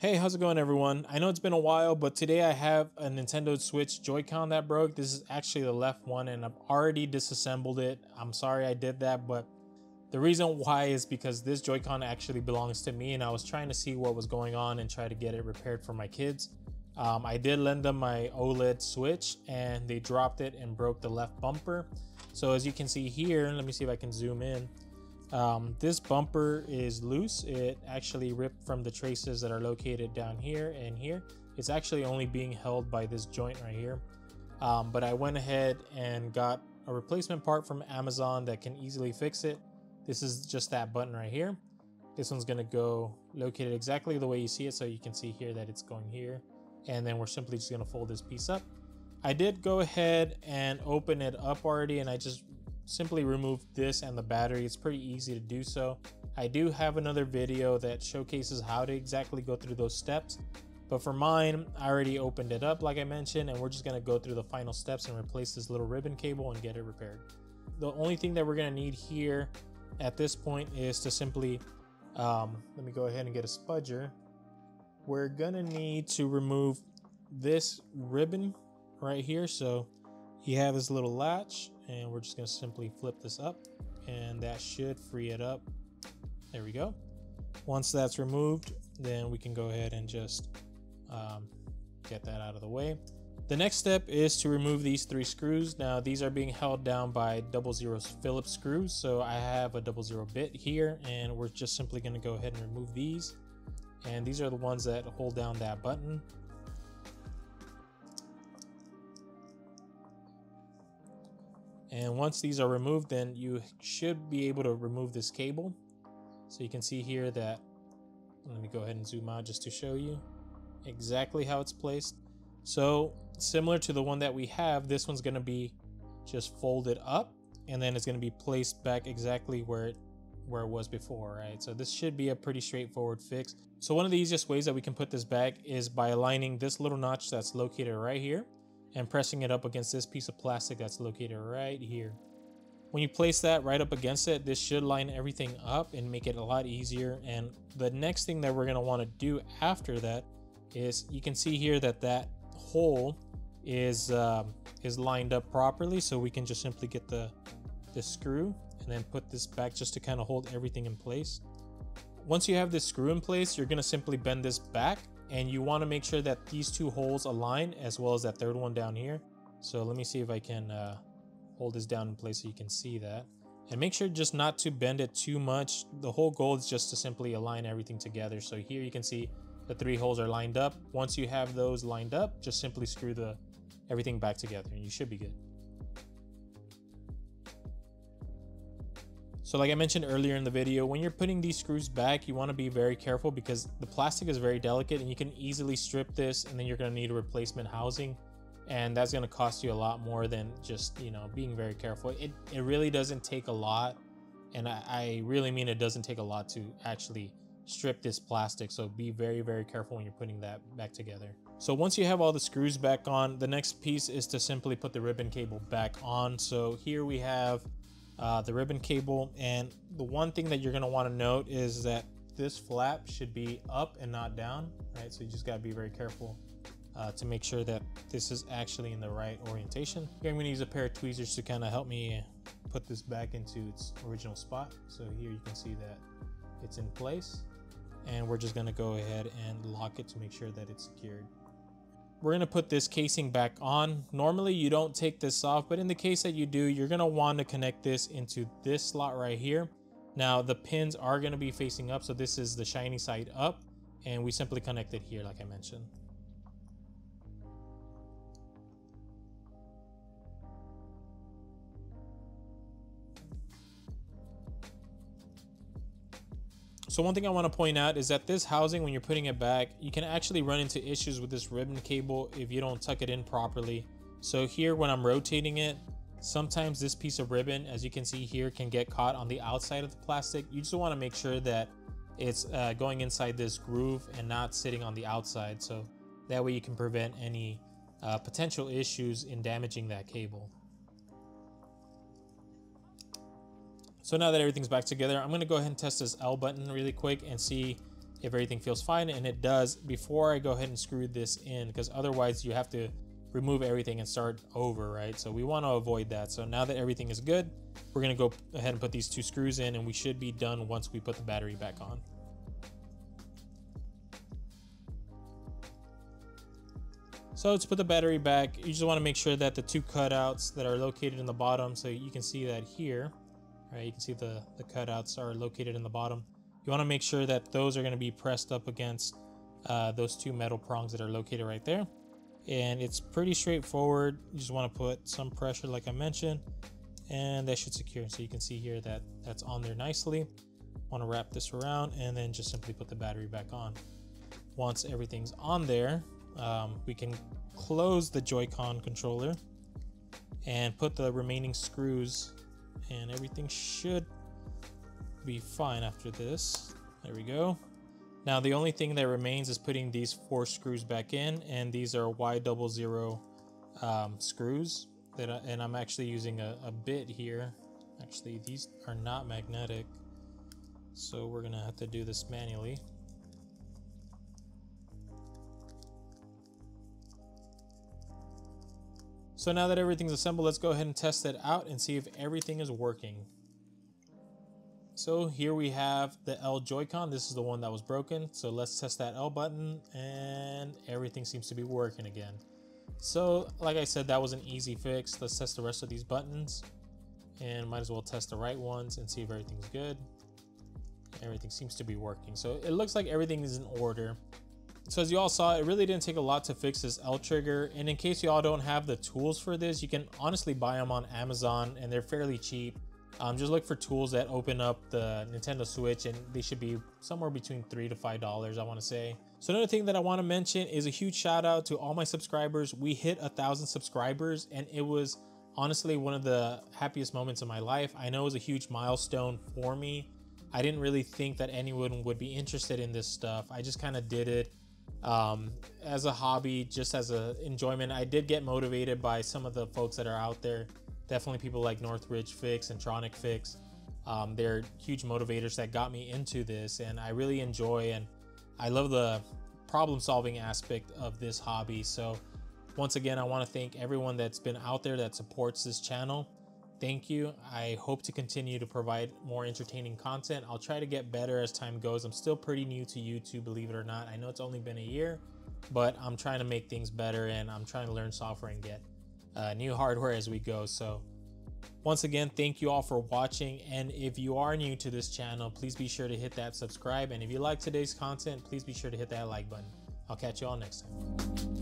Hey, how's it going everyone? I know it's been a while, but today I have a Nintendo Switch Joy-Con that broke. This is actually the left one and I've already disassembled it. I'm sorry I did that, but the reason why is because this Joy-Con actually belongs to me and I was trying to see what was going on and try to get it repaired for my kids. Um, I did lend them my OLED Switch and they dropped it and broke the left bumper. So as you can see here, let me see if I can zoom in. Um, this bumper is loose. It actually ripped from the traces that are located down here and here. It's actually only being held by this joint right here. Um, but I went ahead and got a replacement part from Amazon that can easily fix it. This is just that button right here. This one's gonna go located exactly the way you see it. So you can see here that it's going here. And then we're simply just gonna fold this piece up. I did go ahead and open it up already and I just simply remove this and the battery. It's pretty easy to do so. I do have another video that showcases how to exactly go through those steps. But for mine, I already opened it up like I mentioned, and we're just gonna go through the final steps and replace this little ribbon cable and get it repaired. The only thing that we're gonna need here at this point is to simply, um, let me go ahead and get a spudger. We're gonna need to remove this ribbon right here. So you have this little latch and we're just to simply flip this up and that should free it up. There we go. Once that's removed, then we can go ahead and just um, get that out of the way. The next step is to remove these three screws. Now these are being held down by double zero Phillips screws. So I have a double zero bit here and we're just simply to go ahead and remove these. And these are the ones that hold down that button. And once these are removed, then you should be able to remove this cable. So you can see here that, let me go ahead and zoom out just to show you exactly how it's placed. So similar to the one that we have, this one's gonna be just folded up and then it's gonna be placed back exactly where it where it was before, right? So this should be a pretty straightforward fix. So one of the easiest ways that we can put this back is by aligning this little notch that's located right here and pressing it up against this piece of plastic that's located right here. When you place that right up against it, this should line everything up and make it a lot easier. And the next thing that we're gonna wanna do after that is you can see here that that hole is um, is lined up properly. So we can just simply get the, the screw and then put this back just to kind of hold everything in place. Once you have this screw in place, you're gonna simply bend this back and you want to make sure that these two holes align as well as that third one down here. So let me see if I can uh, hold this down in place so you can see that. And make sure just not to bend it too much. The whole goal is just to simply align everything together. So here you can see the three holes are lined up. Once you have those lined up, just simply screw the everything back together and you should be good. So like I mentioned earlier in the video, when you're putting these screws back, you want to be very careful because the plastic is very delicate and you can easily strip this and then you're going to need a replacement housing. And that's going to cost you a lot more than just, you know, being very careful. It, it really doesn't take a lot. And I, I really mean it doesn't take a lot to actually strip this plastic. So be very, very careful when you're putting that back together. So once you have all the screws back on, the next piece is to simply put the ribbon cable back on. So here we have uh, the ribbon cable. And the one thing that you're gonna wanna note is that this flap should be up and not down, right? So you just gotta be very careful uh, to make sure that this is actually in the right orientation. Here I'm gonna use a pair of tweezers to kind of help me put this back into its original spot. So here you can see that it's in place and we're just gonna go ahead and lock it to make sure that it's secured. We're going to put this casing back on. Normally you don't take this off, but in the case that you do, you're going to want to connect this into this slot right here. Now the pins are going to be facing up, so this is the shiny side up, and we simply connect it here like I mentioned. So one thing I want to point out is that this housing, when you're putting it back, you can actually run into issues with this ribbon cable if you don't tuck it in properly. So here, when I'm rotating it, sometimes this piece of ribbon, as you can see here, can get caught on the outside of the plastic. You just want to make sure that it's uh, going inside this groove and not sitting on the outside. So that way you can prevent any uh, potential issues in damaging that cable. So now that everything's back together, I'm gonna go ahead and test this L button really quick and see if everything feels fine and it does before I go ahead and screw this in because otherwise you have to remove everything and start over, right? So we want to avoid that. So now that everything is good, we're to go ahead and put these two screws in and we should be done once we put the battery back on. So to put the battery back, you just want to make sure that the two cutouts that are located in the bottom, so you can see that here, right? You can see the, the cutouts are located in the bottom. You want to make sure that those are going to be pressed up against uh, those two metal prongs that are located right there. And it's pretty straightforward. You just want to put some pressure like I mentioned and that should secure. So you can see here that that's on there nicely. Want to wrap this around and then just simply put the battery back on. Once everything's on there um, we can close the Joy-Con controller and put the remaining screws and everything should be fine after this there we go now the only thing that remains is putting these four screws back in and these are Y double zero um, screws that I, and I'm actually using a, a bit here. Actually these are not magnetic so we're gonna have to do this manually. So now that everything's assembled, let's go ahead and test it out and see if everything is working. So here we have the L Joy-Con. This is the one that was broken. So let's test that L button and everything seems to be working again. So like I said, that was an easy fix. Let's test the rest of these buttons and might as well test the right ones and see if everything's good. Everything seems to be working. So it looks like everything is in order. So as you all saw, it really didn't take a lot to fix this L trigger. And in case you all don't have the tools for this, you can honestly buy them on Amazon and they're fairly cheap. Um, just look for tools that open up the Nintendo Switch and they should be somewhere between three to five dollars I want to say. So another thing that I want to mention is a huge shout out to all my subscribers. We hit a thousand subscribers and it was honestly one of the happiest moments of my life. I know it was a huge milestone for me. I didn't really think that anyone would be interested in this stuff. I just kind of did it um, as a hobby, just as a enjoyment. I did get motivated by some of the folks that are out there definitely people like Northridge Fix and Tronic Fix. Um, they're huge motivators that got me into this, and I really enjoy and I love the problem solving aspect of this hobby. So, once again, I want to thank everyone that's been out there that supports this channel. Thank you. I hope to continue to provide more entertaining content. I'll try to get better as time goes. I'm still pretty new to YouTube, believe it or not. I know it's only been a year, but I'm trying to make things better and I'm trying to learn software and get uh, new hardware as we go. So once again, thank you all for watching. And if you are new to this channel, please be sure to hit that subscribe. And if you like today's content, please be sure to hit that like button. I'll catch you all next time.